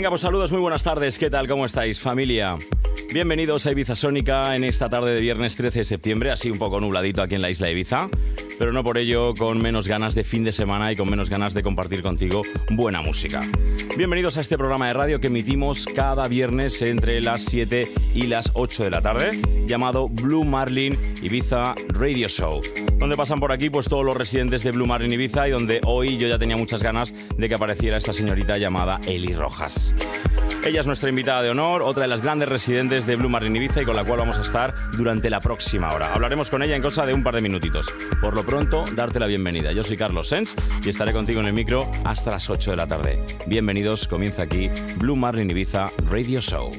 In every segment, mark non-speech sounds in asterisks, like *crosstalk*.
Venga, pues saludos, muy buenas tardes. ¿Qué tal? ¿Cómo estáis, familia? Bienvenidos a Ibiza Sónica en esta tarde de viernes 13 de septiembre, así un poco nubladito aquí en la isla de Ibiza, pero no por ello con menos ganas de fin de semana y con menos ganas de compartir contigo buena música. Bienvenidos a este programa de radio que emitimos cada viernes entre las 7 y las 8 de la tarde, llamado Blue Marlin Ibiza Radio Show, donde pasan por aquí pues todos los residentes de Blue Marlin Ibiza y donde hoy yo ya tenía muchas ganas de que apareciera esta señorita llamada Eli Rojas. Ella es nuestra invitada de honor, otra de las grandes residentes de Blue Marlin Ibiza y con la cual vamos a estar durante la próxima hora. Hablaremos con ella en cosa de un par de minutitos. Por lo pronto, darte la bienvenida. Yo soy Carlos Sens y estaré contigo en el micro hasta las 8 de la tarde. Bienvenidos, comienza aquí Blue Marlin Ibiza Radio Show.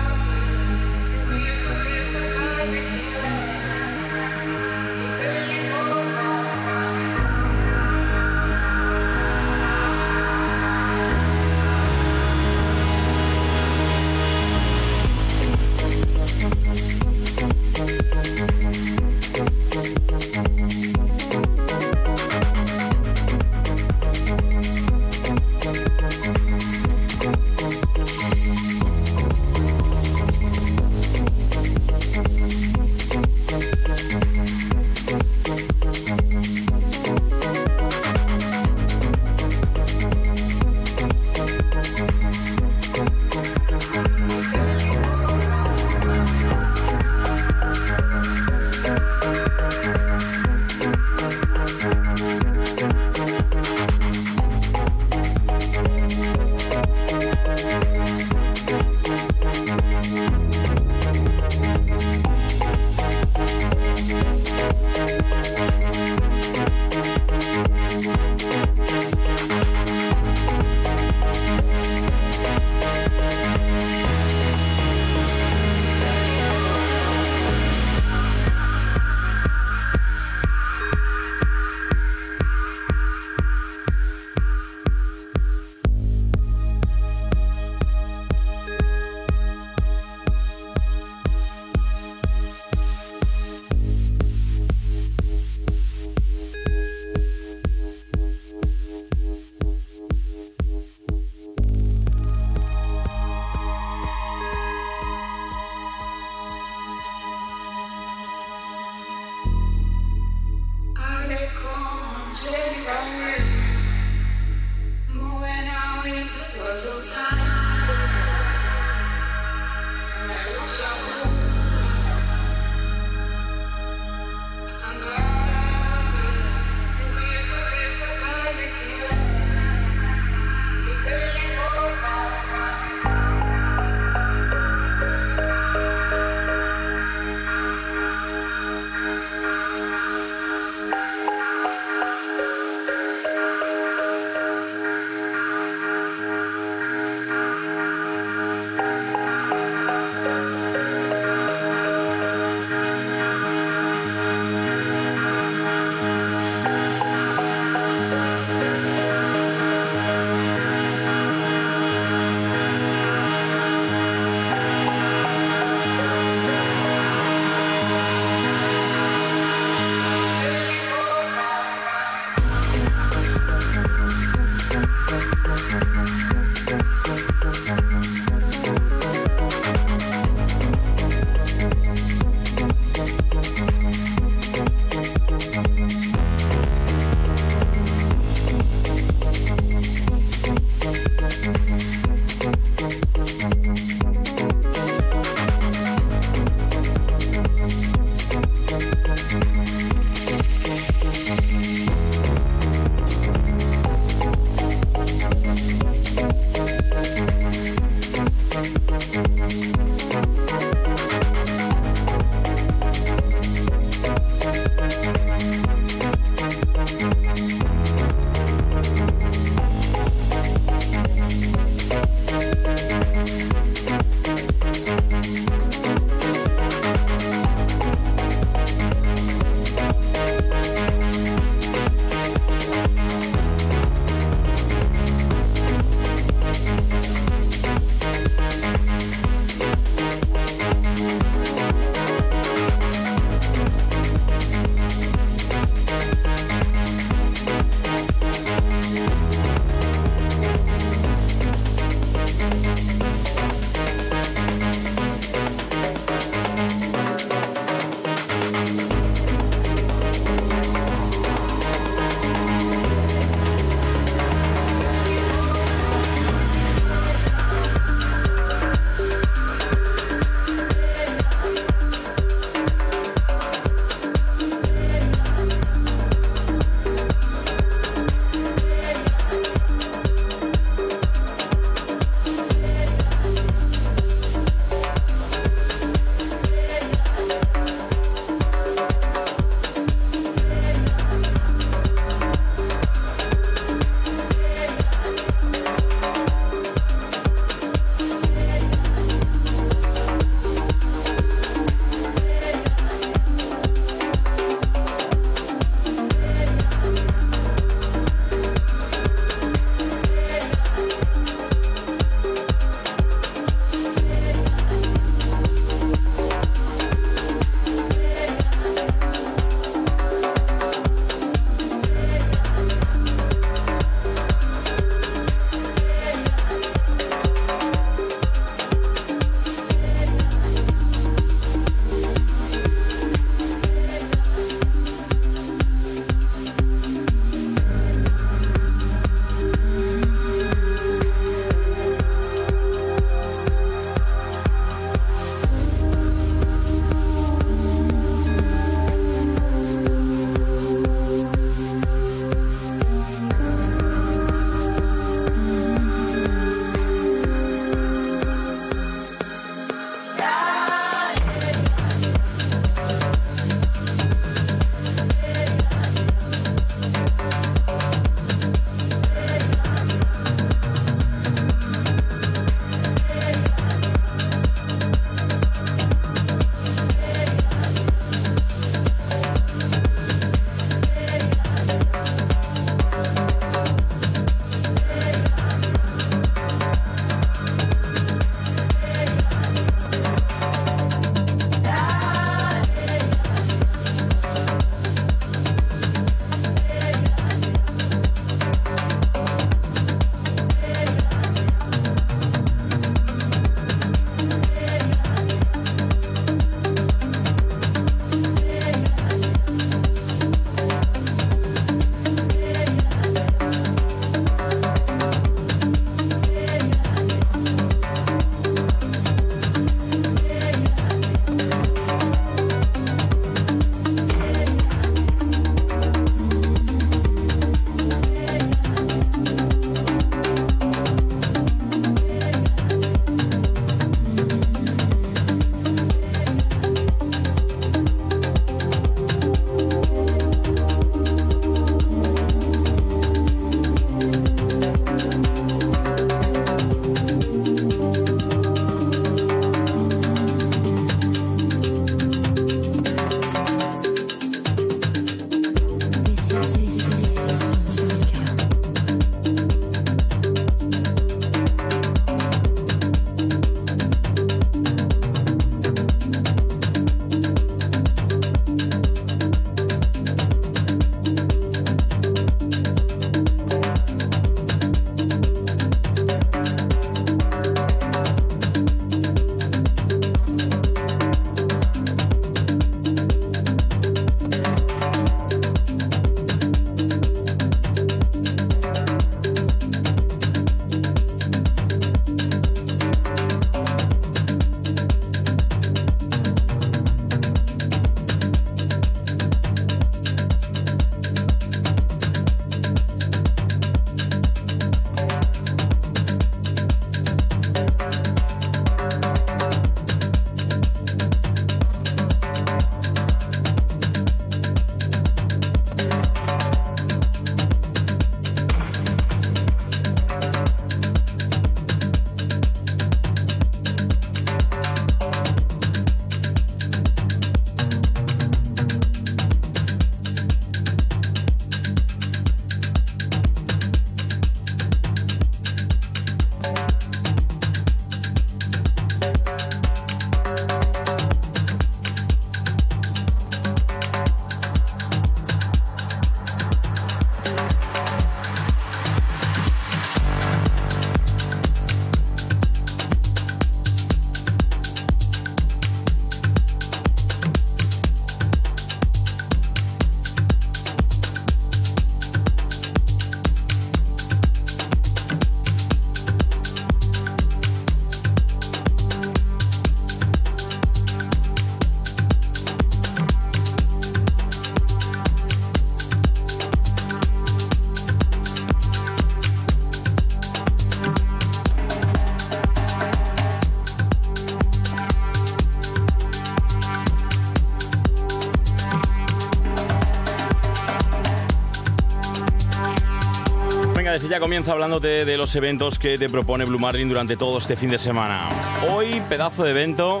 Ya comienza hablándote de los eventos que te propone Blue Marlin durante todo este fin de semana. Hoy, pedazo de evento,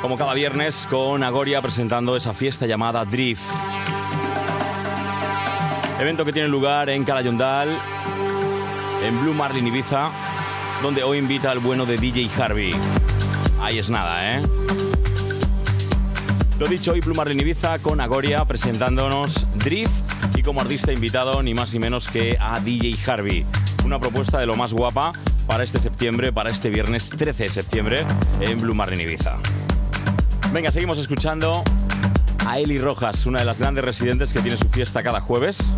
como cada viernes, con Agoria presentando esa fiesta llamada Drift. Evento que tiene lugar en Calayondal, en Blue Marlin Ibiza, donde hoy invita al bueno de DJ Harvey. Ahí es nada, ¿eh? Lo dicho, hoy Blue Marlin Ibiza con Agoria presentándonos Drift como artista invitado ni más ni menos que a DJ Harvey. Una propuesta de lo más guapa para este septiembre, para este viernes 13 de septiembre en Blue Marlin Ibiza. Venga, seguimos escuchando a Eli Rojas, una de las grandes residentes que tiene su fiesta cada jueves.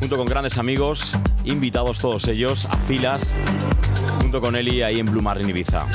Junto con grandes amigos, invitados todos ellos a filas, junto con Eli ahí en Blue Marlin Ibiza.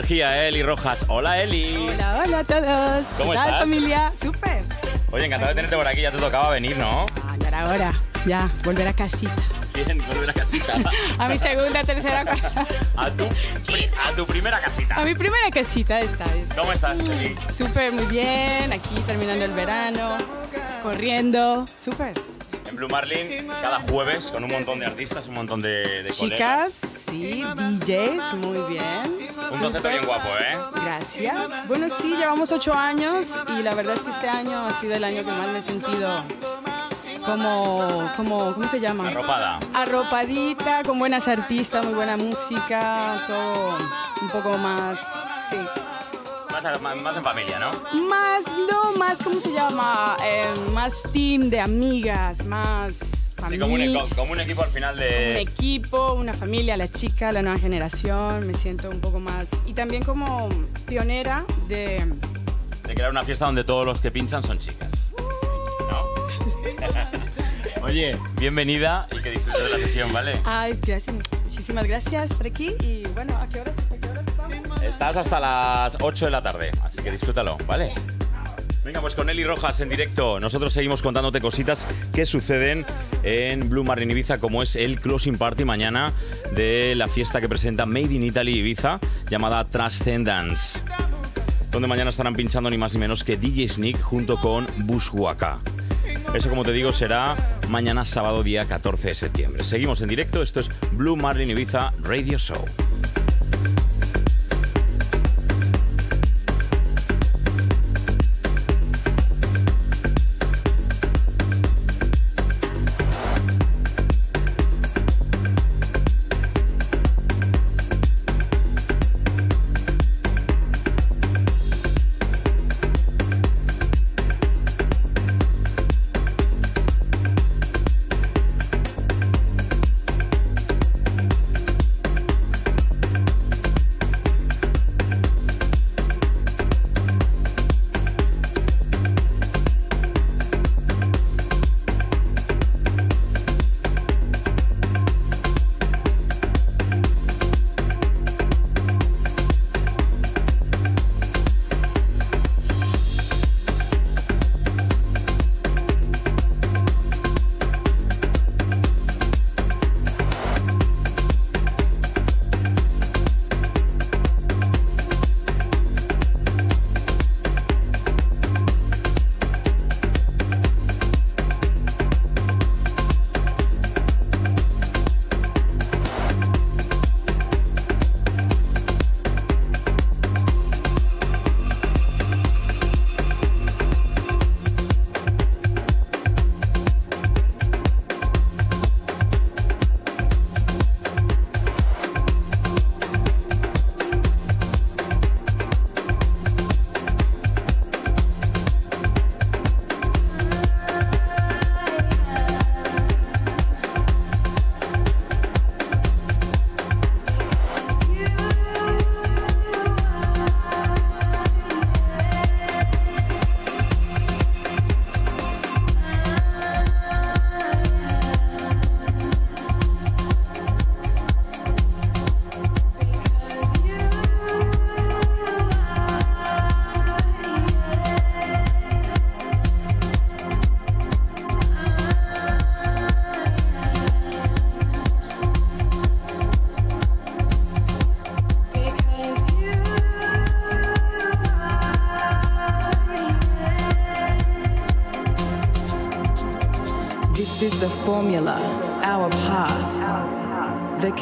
Energía. Eli Rojas. Hola, Eli. Hola, hola a todos. ¿Cómo ¿Qué tal, estás? familia? Súper. Oye, encantado de tenerte por aquí. Ya te tocaba venir, ¿no? Ah, ya era hora. Ya, volver a casita. Bien, volver a casita. *laughs* A mi segunda, tercera, cuarta. A tu, a tu primera casita. A mi primera casita esta vez. ¿Cómo estás, Eli? Súper, muy bien. Aquí terminando el verano. Corriendo. Súper. En Blue Marlin, cada jueves, con un montón de artistas, un montón de, de Chicas, colegas. sí, DJs, muy bien. Un concepto bien guapo, ¿eh? Gracias. Bueno, sí, llevamos ocho años y la verdad es que este año ha sido el año que más me he sentido como, como ¿cómo se llama? Arropada. Arropadita, con buenas artistas, muy buena música, todo un poco más, sí. Más, más- más en familia, ¿no? Más, no, más, ¿cómo se llama? Eh, más team de amigas, más Sí, como un, como un equipo al final un de... equipo, una familia, la chica, la nueva generación, me siento un poco más. Y también como pionera de. de crear una fiesta donde todos los que pinchan son chicas. ¿No? *laughs* Oye, bienvenida y que disfrutes de la sesión, ¿vale? Ay, gracias, muchísimas gracias por aquí. Y bueno, ¿a qué hora, a qué hora vamos? Estás hasta las 8 de la tarde, así que disfrútalo, ¿vale? Venga, pues con Eli Rojas en directo. Nosotros seguimos contándote cositas que suceden en Blue Marlin Ibiza, como es el closing party mañana de la fiesta que presenta Made in Italy Ibiza, llamada Transcendence. Donde mañana estarán pinchando ni más ni menos que DJ Sneak junto con Bushwaka. Eso, como te digo, será mañana sábado día 14 de septiembre. Seguimos en directo, esto es Blue Marlin Ibiza Radio Show.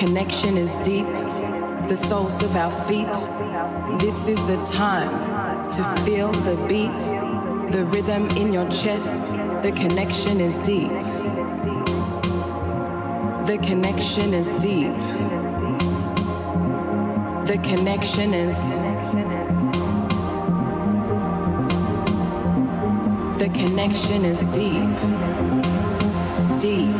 Connection is deep, the soles of our feet. This is the time to feel the beat, the rhythm in your chest. The connection is deep. The connection is deep. The connection is. The connection is deep deep.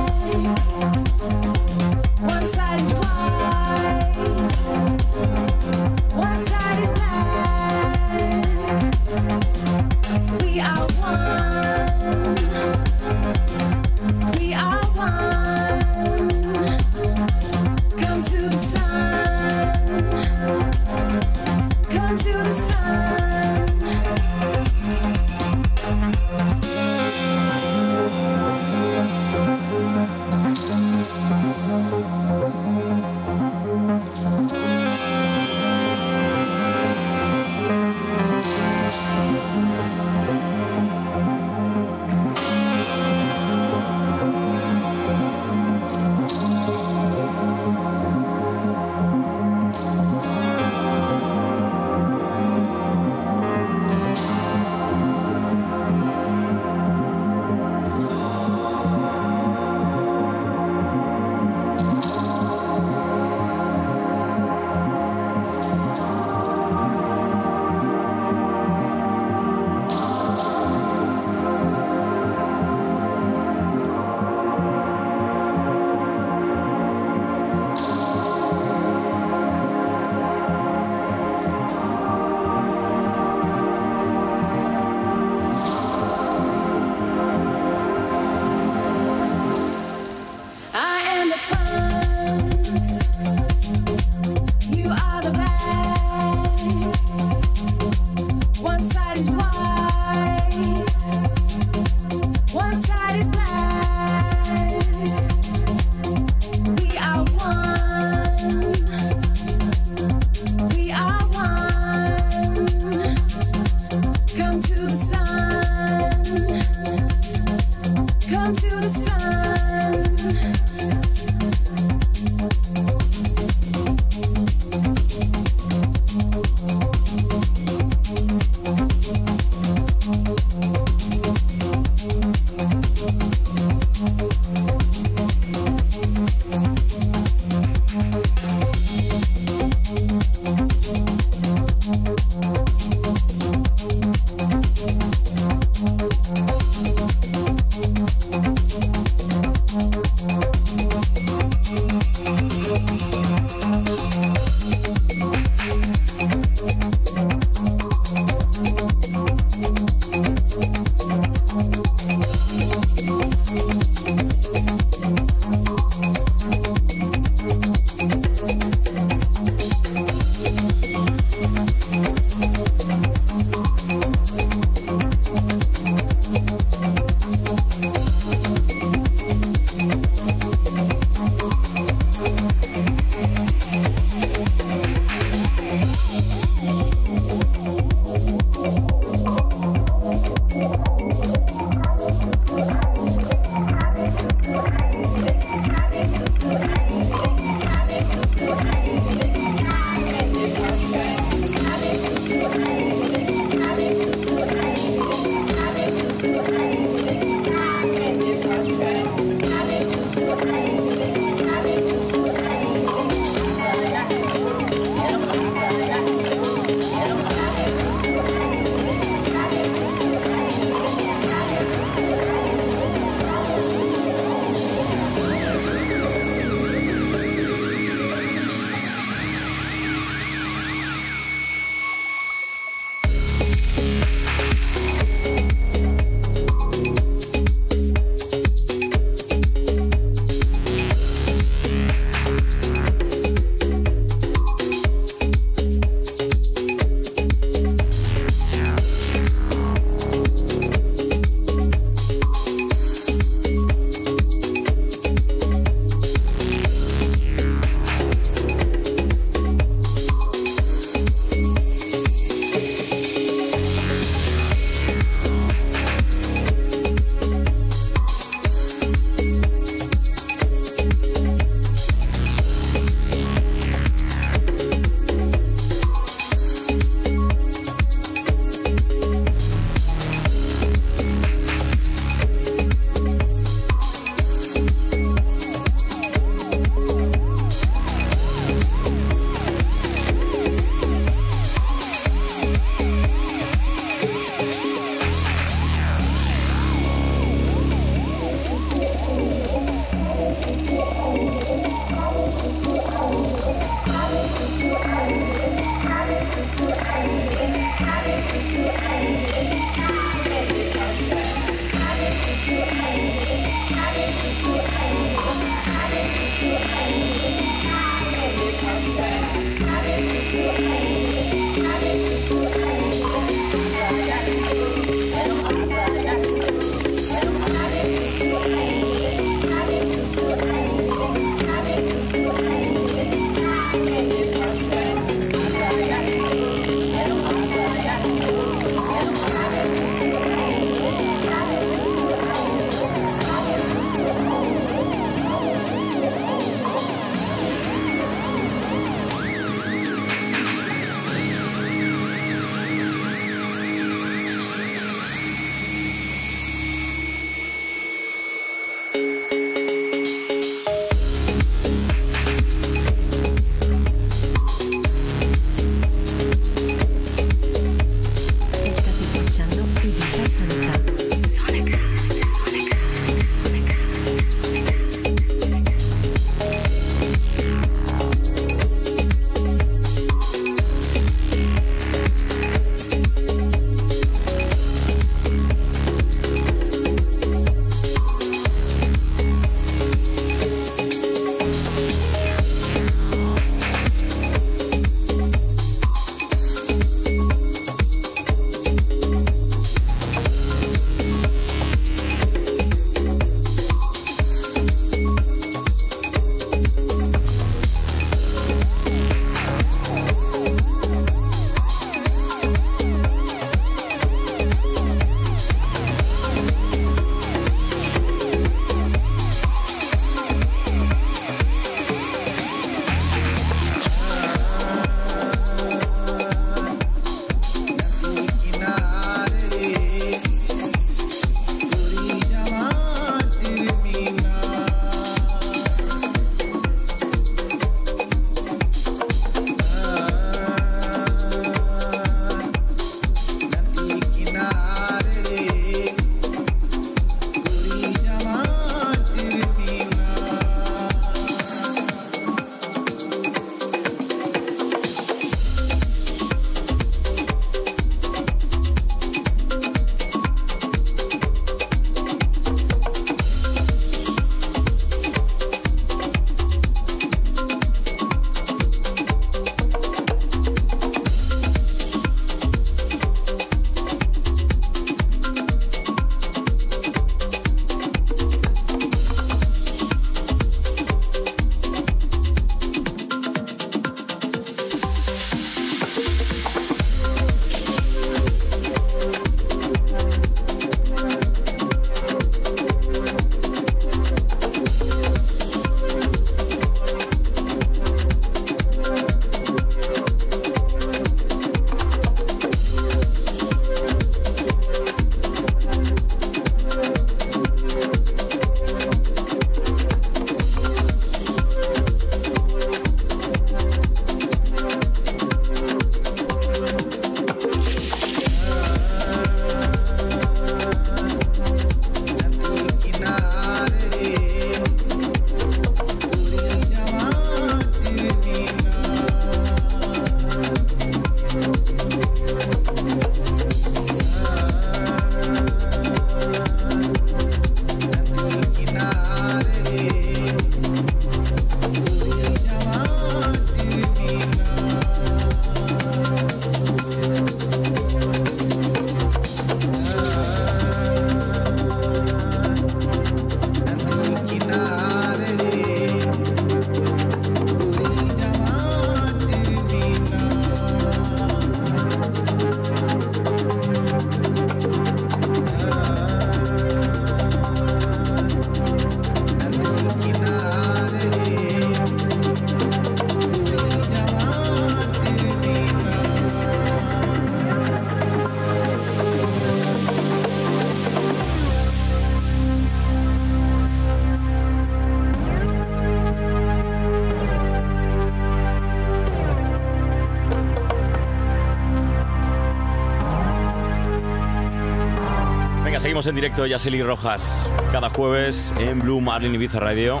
En directo, Yaseli Rojas, cada jueves en Blue Marlin Ibiza Radio.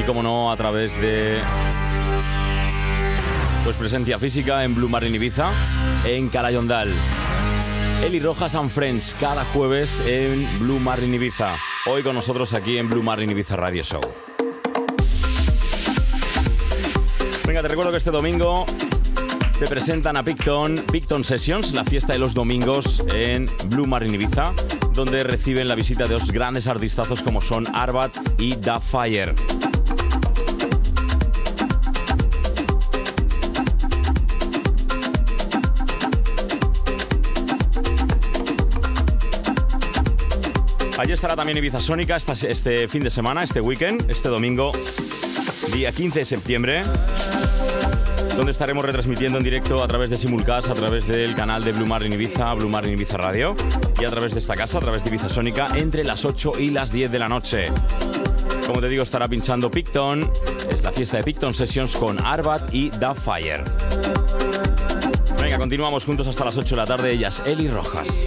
Y como no, a través de pues presencia física en Blue Marlin Ibiza, en Calayondal. Eli Rojas and Friends, cada jueves en Blue Marlin Ibiza. Hoy con nosotros aquí en Blue Marlin Ibiza Radio Show. Venga, te recuerdo que este domingo te presentan a Picton, Picton Sessions, la fiesta de los domingos en Blue Marine Ibiza, donde reciben la visita de dos grandes artistazos como son Arbat y Da Fire. Allí estará también Ibiza Sónica este fin de semana, este weekend, este domingo, día 15 de septiembre donde estaremos retransmitiendo en directo a través de Simulcast, a través del canal de Blue Marlin Ibiza, Blue Marlin Ibiza Radio, y a través de esta casa, a través de Ibiza Sónica, entre las 8 y las 10 de la noche. Como te digo, estará pinchando Picton, es la fiesta de Picton Sessions con Arbat y Da Fire. Venga, continuamos juntos hasta las 8 de la tarde, ellas Eli Rojas.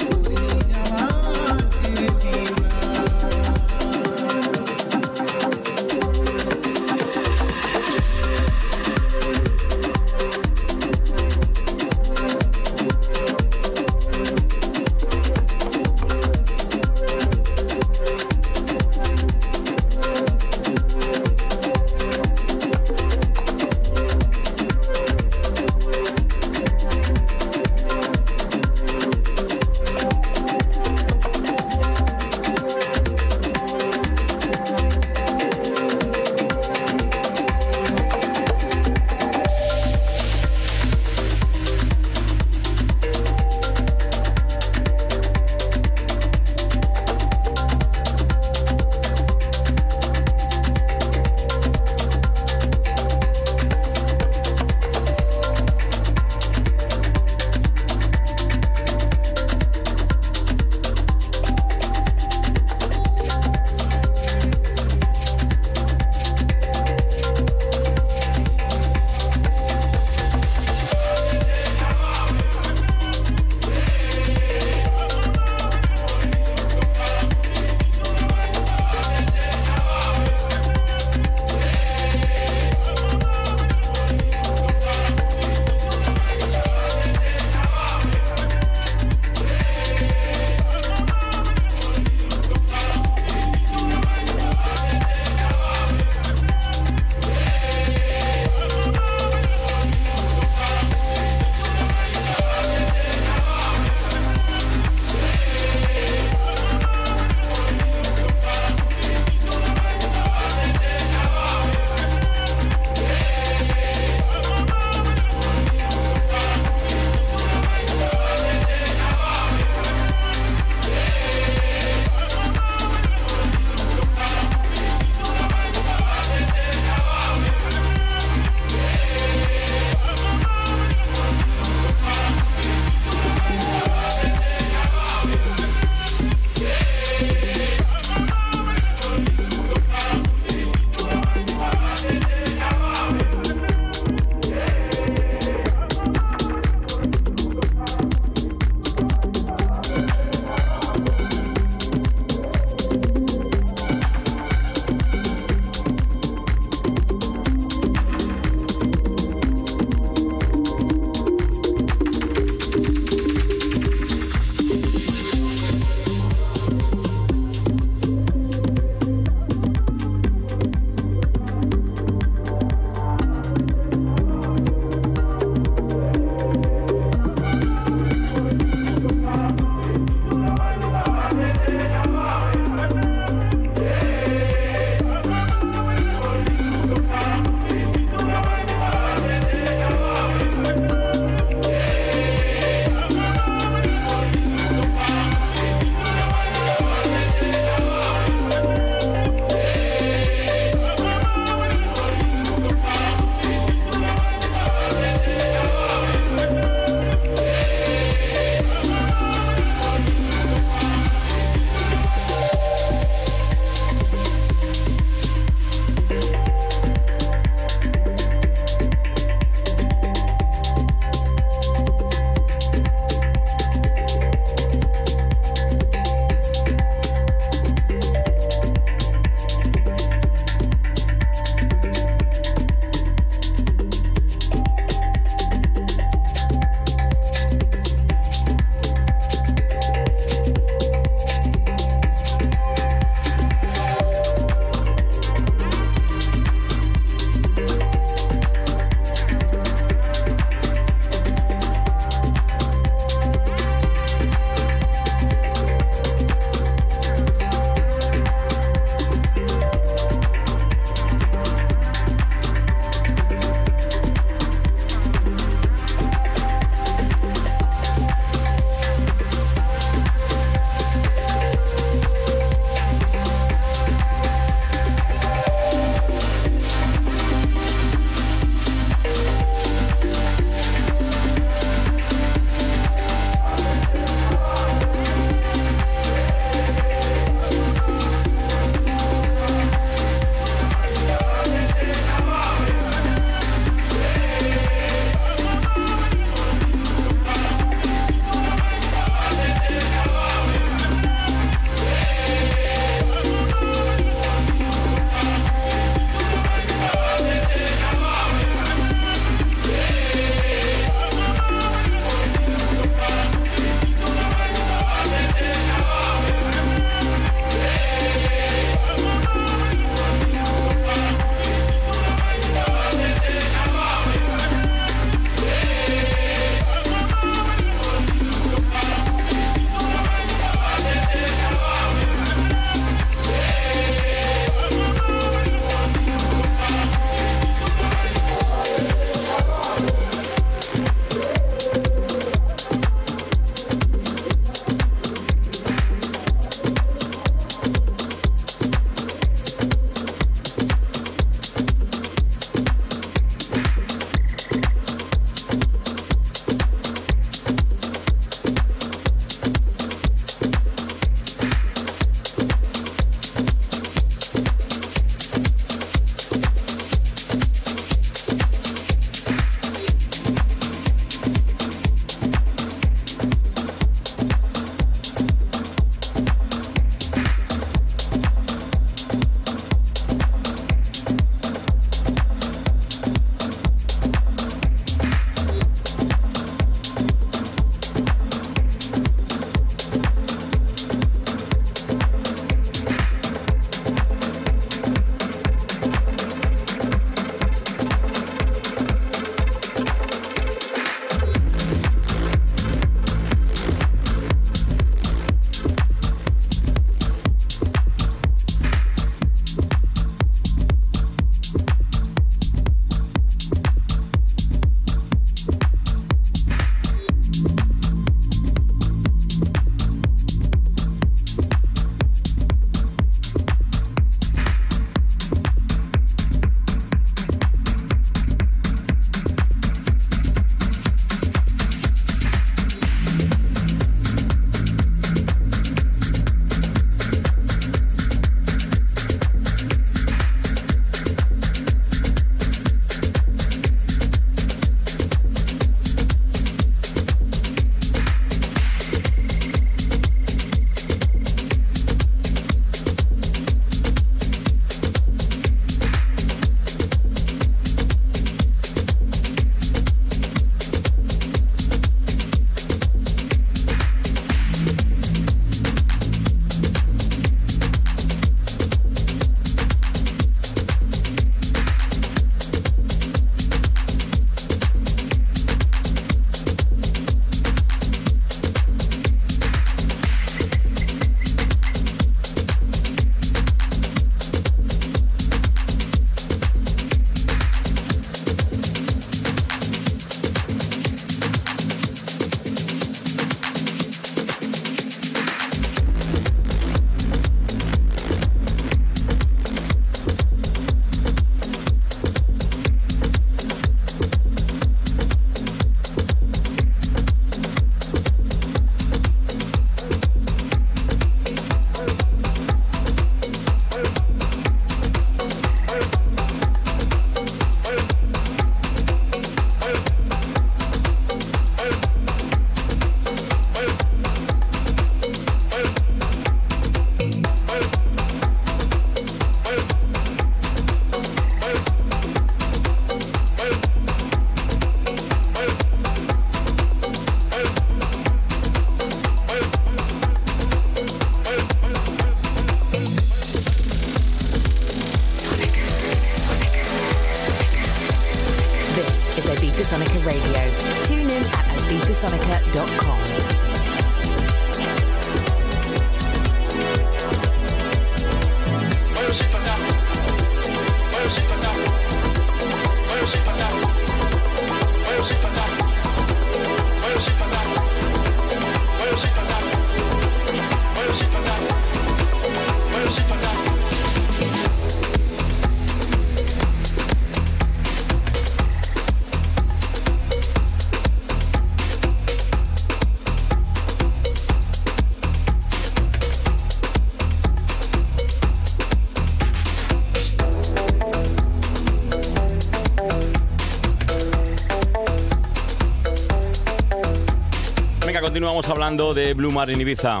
Continuamos hablando de Blue Mar Ibiza.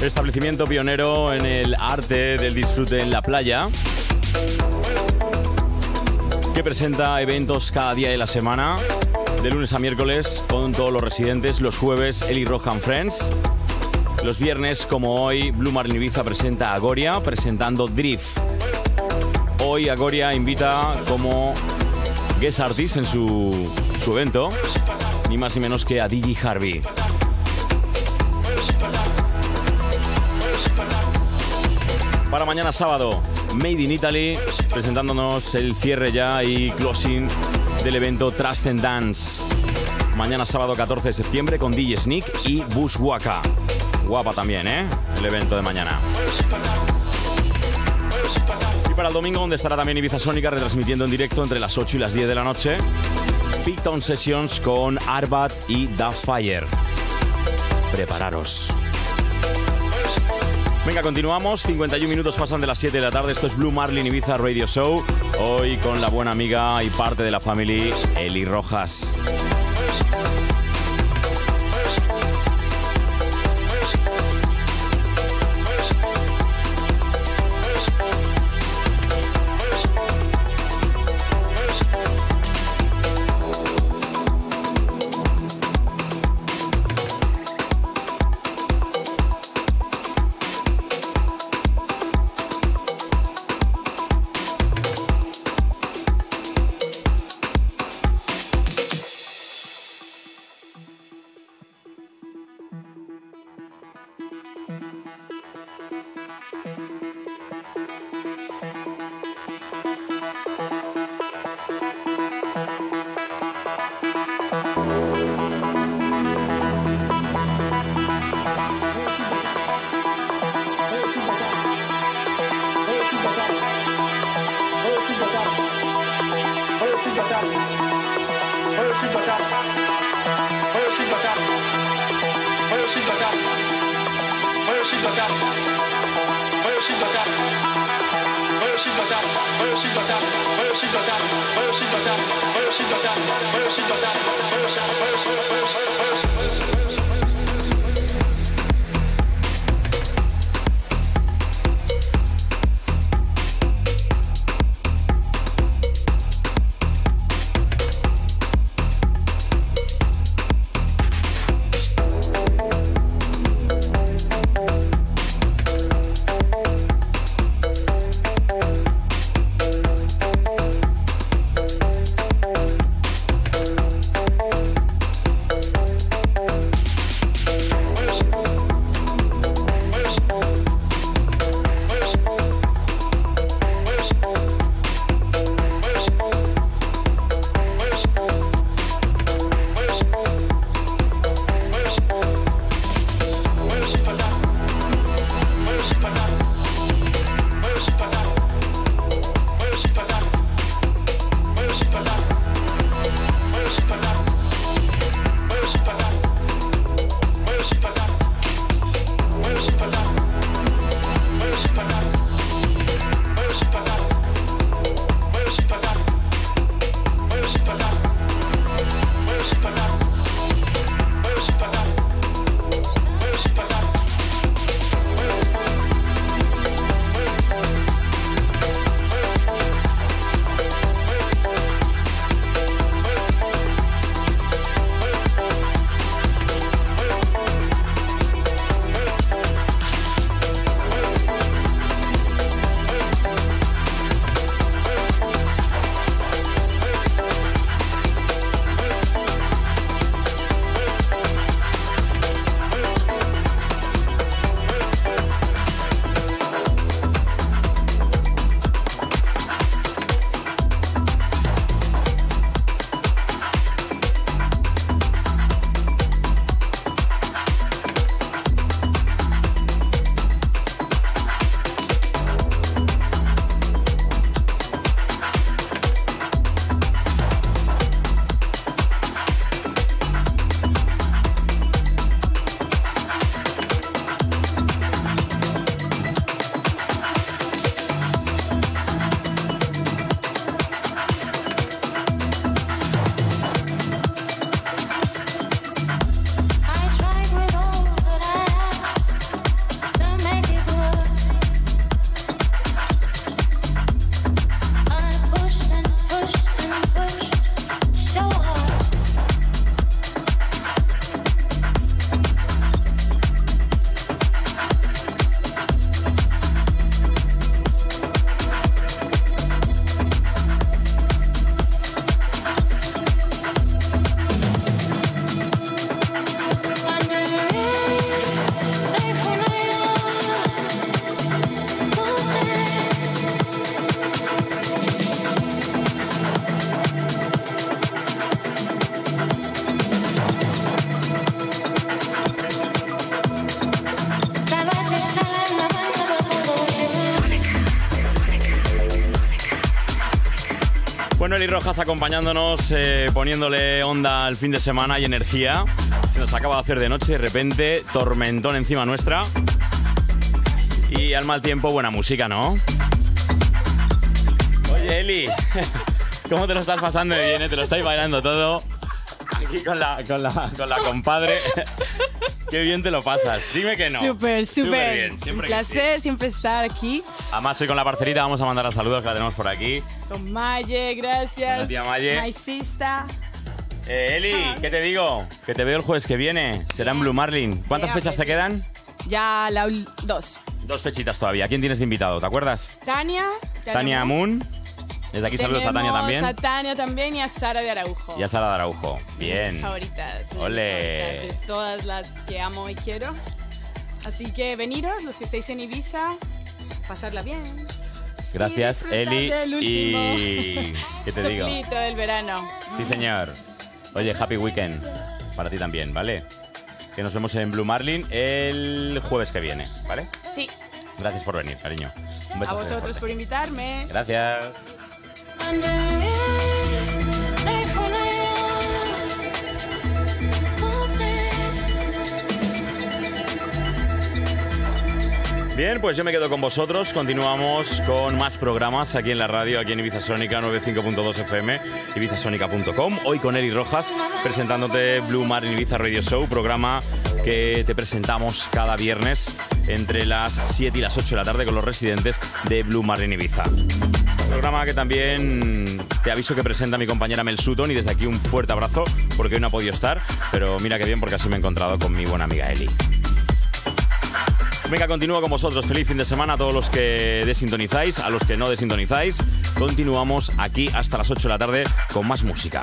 Establecimiento pionero en el arte del disfrute en la playa. Que presenta eventos cada día de la semana. De lunes a miércoles con todos los residentes. Los jueves Eli Rohan Friends. Los viernes, como hoy, Blue Mar Ibiza presenta a Agoria presentando Drift. Hoy Agoria invita como guest artist en su, su evento ni más ni menos que a DJ Harvey. Para mañana sábado, Made in Italy, presentándonos el cierre ya y closing del evento Trust and Dance. Mañana sábado 14 de septiembre con DJ Sneak y Bushwaka. Guapa también, ¿eh? El evento de mañana. Y para el domingo, donde estará también Ibiza Sónica retransmitiendo en directo entre las 8 y las 10 de la noche Picton Sessions con Arbat y The Fire. Prepararos. Venga, continuamos. 51 minutos pasan de las 7 de la tarde. Esto es Blue Marlin Ibiza Radio Show. Hoy con la buena amiga y parte de la familia Eli Rojas. 没有新挑家，没有新挑家，没有新挑家，没有新挑家，没有新挑家，没有新挑家，没有新挑家，没有新挑家，没有新挑家，没有新挑家，没有新挑战，没有新挑战，没有新挑战，没有新，没有新，没有所有，所有，所有，所有，所有。Rojas acompañándonos, eh, poniéndole onda al fin de semana y energía. Se nos acaba de hacer de noche, de repente, tormentón encima nuestra. Y al mal tiempo, buena música, ¿no? Oye, Eli, *laughs* ¿cómo te lo estás pasando de bien? eh? Te lo estáis bailando todo. Aquí con la, con la, con la compadre. Qué bien te lo pasas. Dime que no. Súper, súper. bien, Un placer siempre estar aquí Además, hoy con la parcerita vamos a mandar a saludos que la tenemos por aquí. con Maye, gracias. Hola, tía Maye. Sister. Eh, Eli, ¿qué te digo? Que te veo el jueves que viene. Será en Blue Marlin. ¿Cuántas Yeah, fechas te baby. quedan? Ya la dos. Dos fechitas todavía. ¿Quién tienes de invitado? ¿Te acuerdas? Tania. Tania Moon. Desde aquí saludos a Tania también. A Tania también y a Sara de Araujo. Y a Sara de Araujo. Bien. Mis favoritas. mis Ole. favoritas de todas las que amo y quiero. Así que veniros, los que estéis en Ibiza, pasarla bien. Gracias, Y Eli. Y. *laughs* ¿Qué te digo? Soplito del verano. Sí, señor. Oye, happy weekend. Para ti también, ¿vale? Que nos vemos en Blue Marlin el jueves que viene, ¿vale? Sí, Gracias por venir, cariño. Un beso a vosotros fuerte. por invitarme. Gracias. under it. Bien, pues yo me quedo con vosotros. Continuamos con más programas aquí en la radio, aquí en Ibiza Sónica 95.2 FM, ibizasonica.com. Hoy con Eri Rojas presentándote Blue Marlin Ibiza Radio Show, programa que te presentamos cada viernes entre las 7 y las 8 de la tarde con los residentes de Blue Marlin Ibiza. Programa que también te aviso que presenta mi compañera Mel Sutton y desde aquí un fuerte abrazo porque hoy no ha podido estar, pero mira qué bien porque así me he encontrado con mi buena amiga Eli. Venga, continúo con vosotros. Feliz fin de semana a todos los que desintonizáis, a los que no desintonizáis. Continuamos aquí hasta las 8 de la tarde con más música.